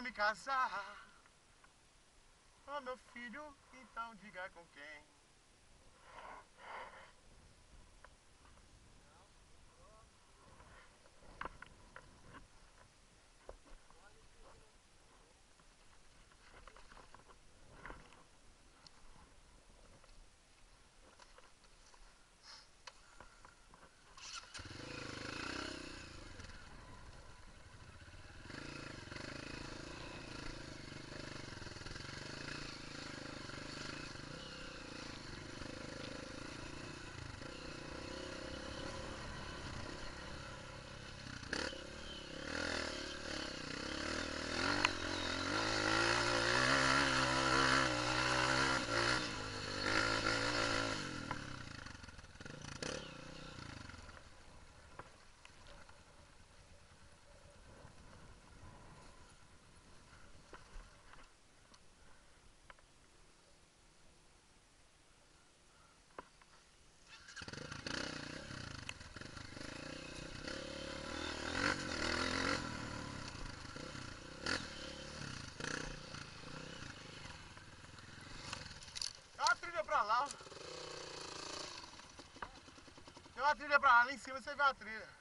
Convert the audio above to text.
Quero me casar. Oh, meu filho, então diga com quem. Tem uma trilha pra lá. Tem uma trilha pra lá, lá em cima você vê a trilha.